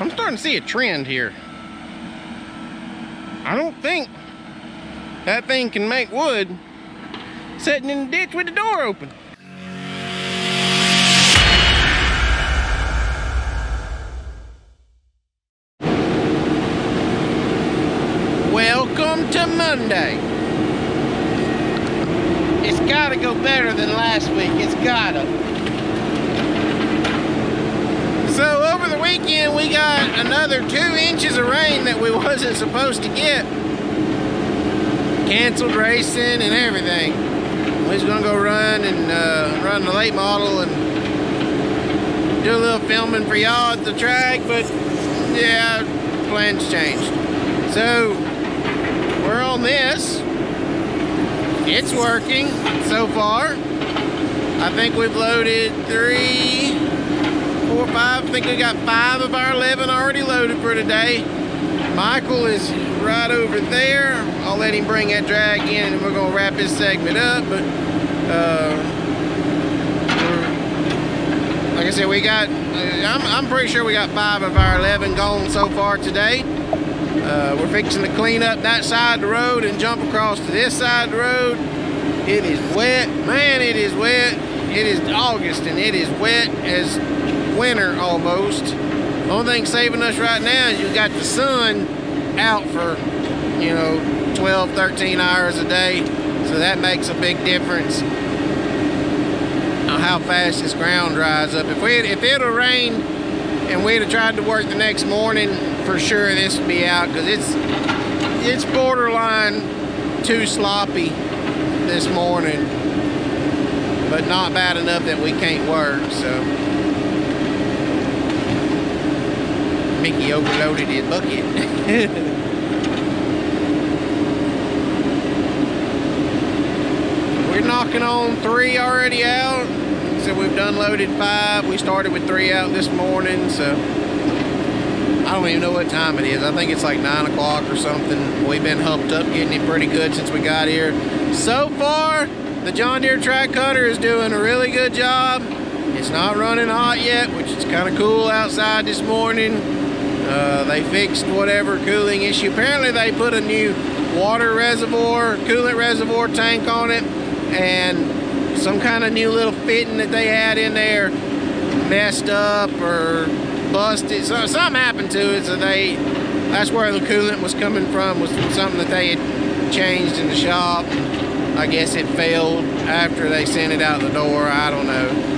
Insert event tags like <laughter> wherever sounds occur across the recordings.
I'm starting to see a trend here. I don't think that thing can make wood sitting in the ditch with the door open. Welcome to Monday. It's gotta go better than last week. It's gotta. So over the weekend we got another two inches of rain that we <laughs> wasn't supposed to get. Canceled racing and everything. We was gonna go run and uh, run the late model and do a little filming for y'all at the track, but yeah, plans changed. So we're on this. It's working so far. I think we've loaded three, four, five. I think we got five of our 11 already loaded for today. Michael is right over there. I'll let him bring that drag in and we're gonna wrap this segment up. But uh, like I said, we got, I'm, I'm pretty sure we got five of our 11 gone so far today. Uh, we're fixing to clean up that side of the road and jump across to this side of the road. It is wet. Man, it is wet. It is August and it is wet as winter almost. Only thing saving us right now is you got the sun out for, you know, 12, 13 hours a day. So that makes a big difference on how fast this ground dries up. If we if it had rain and we'd have tried to work the next morning, for sure this would be out because it's it's borderline too sloppy this morning, but not bad enough that we can't work. So Mickey overloaded his bucket. We're knocking on three already out. So we've done loaded five. We started with three out this morning, so I don't even know what time it is. I think it's like nine o'clock or something. We've been humped up getting it pretty good since we got here. So far, the John Deere track cutter is doing a really good job. It's not running hot yet, which is kind of cool outside this morning. Uh, they fixed whatever cooling issue. Apparently they put a new water reservoir, coolant reservoir tank on it, and some kind of new little fitting that they had in there messed up or busted. So something happened to it, so they that's where the coolant was coming from was something that they had changed in the shop. I guess it failed after they sent it out the door. I don't know.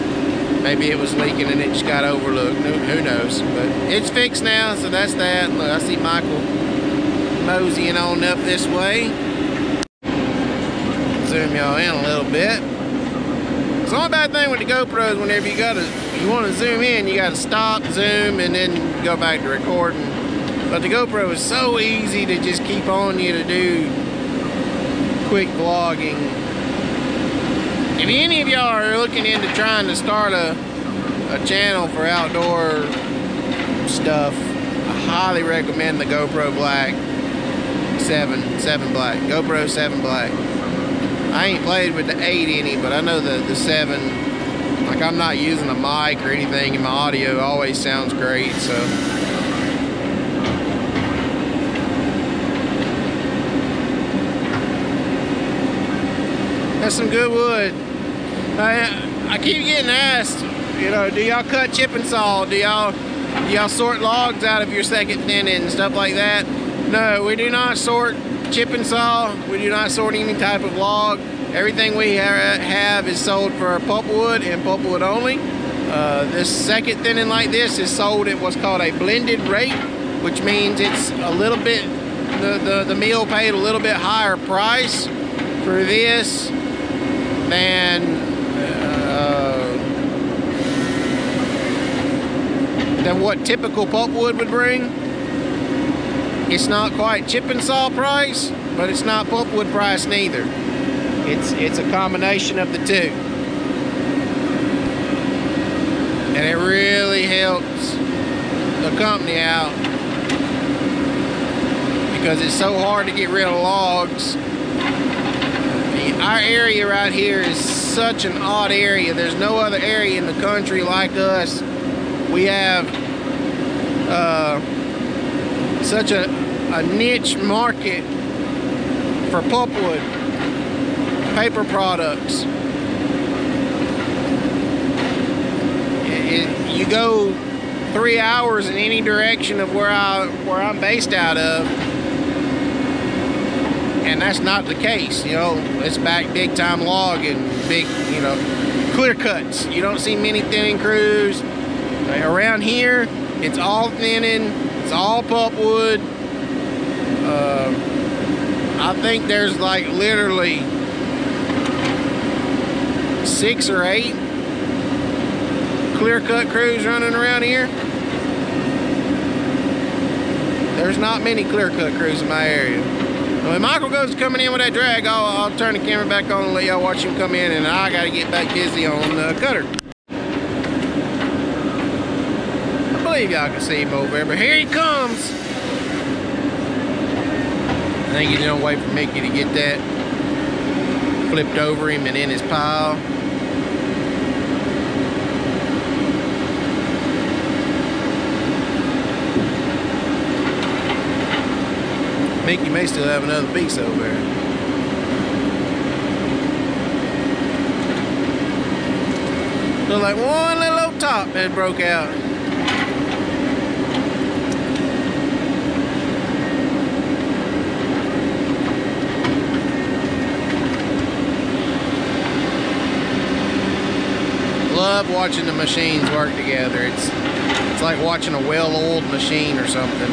Maybe it was leaking and it just got overlooked. Who, knows? But it's fixed now, so that's that. Look, I see Michael moseying on up this way. Zoom y'all in a little bit. It's The only bad thing with the GoPro is whenever you gotta, you want to zoom in, you gotta stop, zoom, and then go back to recording. But the GoPro is so easy to just keep on you to do quick vlogging. If any of y'all are looking into trying to start a, a channel for outdoor stuff, I highly recommend the GoPro Black 7, 7 Black, GoPro 7 Black. I ain't played with the 8 any, but I know the, the 7, like I'm not using a mic or anything, and my audio always sounds great, so. That's some good wood. I, I keep getting asked, you know, do y'all cut chip and saw? Do y'all y'all sort logs out of your second thinning and stuff like that? No, we do not sort chip and saw. We do not sort any type of log. Everything we ha have is sold for pulpwood and pulpwood only. Uh, this second thinning like this is sold at what's called a blended rate, which means it's a little bit, the, the, the mill paid a little bit higher price for this than uh, than what typical pulpwood would bring. It's not quite chip and saw price, but it's not pulpwood price neither. It's it's a combination of the two. And it really helps the company out because it's so hard to get rid of logs our area right here is such an odd area. There's no other area in the country like us. We have uh, such a, a niche market for pulpwood paper products. It, it, you go three hours in any direction of where I where I'm based out of, and that's not the case. You know, it's back big time logging, big, you know, clear cuts. You don't see many thinning crews around here. It's all thinning. It's all pulpwood. Uh, I think there's like literally six or eight clear cut crews running around here. There's not many clear cut crews in my area. When Michael goes coming in with that drag, I'll, I'll turn the camera back on and let y'all watch him come in and I gotta get back busy on the cutter. I believe y'all can see him over there, but here he comes. I think he's gonna wait for Mickey to get that flipped over him and in his pile. Mickey may still have another piece over there. Look like one little old top that broke out. Love watching the machines work together. It's it's like watching a well-oiled machine or something.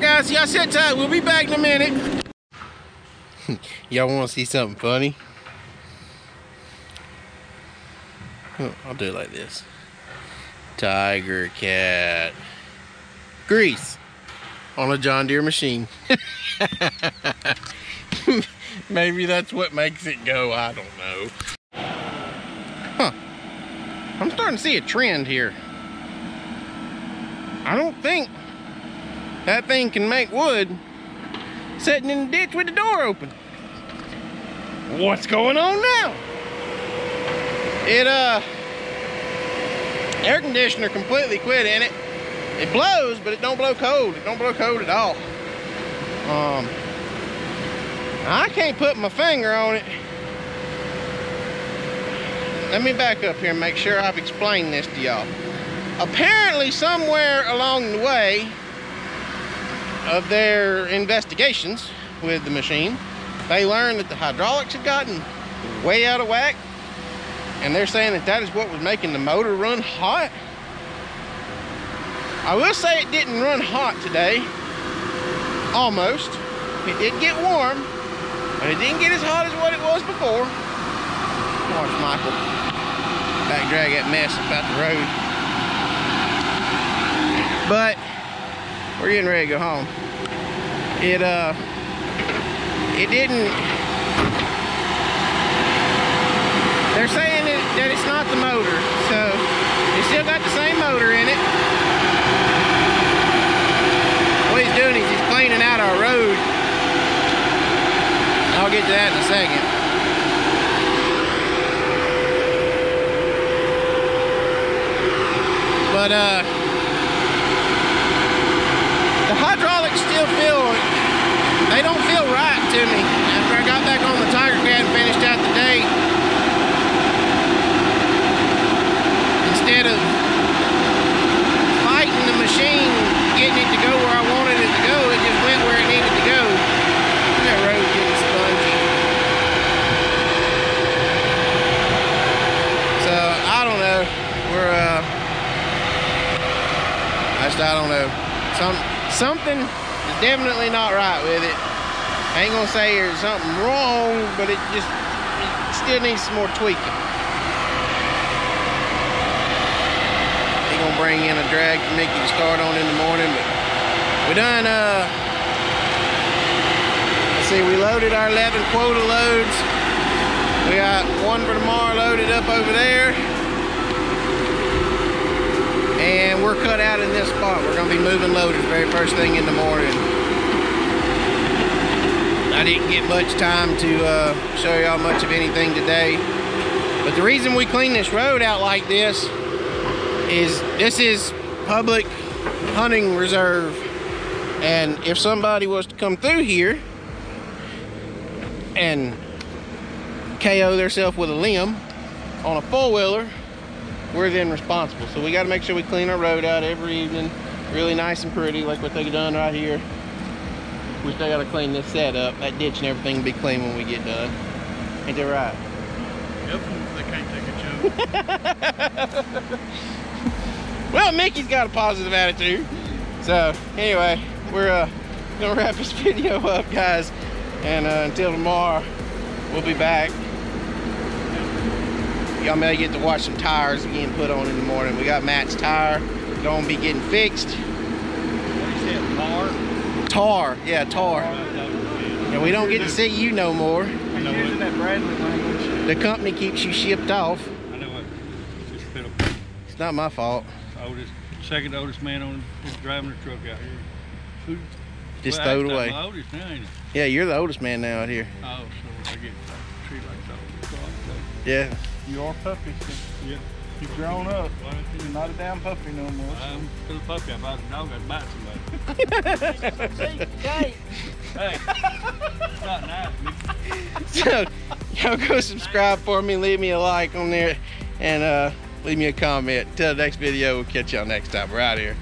Guys. Y'all sit tight. We'll be back in a minute. <laughs> Y'all want to see something funny? I'll do it like this. Tigercat. Grease on a John Deere machine. <laughs> Maybe that's what makes it go. I don't know. Huh. I'm starting to see a trend here. I don't think that thing can make wood sitting in the ditch with the door open. What's going on now? It, uh, air conditioner completely quit in it. It blows, but it don't blow cold. It don't blow cold at all. Um, I can't put my finger on it. Let me back up here and make sure I've explained this to y'all. Apparently, somewhere along the way, of their investigations with the machine, they learned that the hydraulics had gotten way out of whack. And they're saying that that is what was making the motor run hot. I will say it didn't run hot today. Almost. It did get warm, but it didn't get as hot as what it was before. Watch Michael back drag that mess about the road. But we're getting ready to go home. It, uh, it didn't, they're saying that it's not the motor, so it's still got the same motor in it. What he's doing is he's cleaning out our road. I'll get to that in a second. But, uh, the hydraulics still feel, they don't feel right to me. After I got back on the Tigercat and finished out the day, instead of fighting the machine, getting it to go where I wanted it to go, it just went where it needed to go. That road getting spongy. So, I don't know. We're, uh, I don't know. Some, something is definitely not right with it. I ain't gonna say there's something wrong, but it just it still needs some more tweaking. He gonna bring in a drag for Mickey to start on in the morning, but we done uh see, we loaded our 11 quota loads. We got one for tomorrow loaded up over there and we're cut out in this spot. We're gonna be moving loaders very first thing in the morning. I didn't get much time to uh, show y'all much of anything today. But the reason we clean this road out like this is this is public hunting reserve. And if somebody was to come through here and KO themselves with a limb on a four-wheeler, we're then responsible. So we got to make sure we clean our road out every evening, really nice and pretty, like what they've done right here. We still got to clean this set up. That ditch and everything will be clean when we get done. Ain't that right? Yep, they can't take a joke. <laughs> well, Mickey's got a positive attitude. So anyway, we're uh, gonna wrap this <laughs> video up, guys. And uh, until tomorrow, we'll be back. Y'all may get to watch some tires getting put on in the morning. We got Matt's tire gonna be getting fixed. What is that, bar? Tar, yeah, tar. Oh, and we don't get to see you no more. I know using that Bradley language. The company keeps you shipped off. I know what. Just been It's not my fault. a oldest, second oldest man on driving the truck out here. Who? Just well, throw it away. I'm the oldest now. Yeah, you're the oldest man now out here. Oh, so I get treated like the oldest. Yeah. You are puppy. Yeah. You've grown up. Well, You're not a damn puppy no more. I'm still a puppy. I bought a dog. I'd bite somebody. Hey, <laughs> Hey, it's not nice. So, y'all go subscribe for me, leave me a like on there, and uh, leave me a comment. Till the next video, we'll catch y'all next time. We're out here.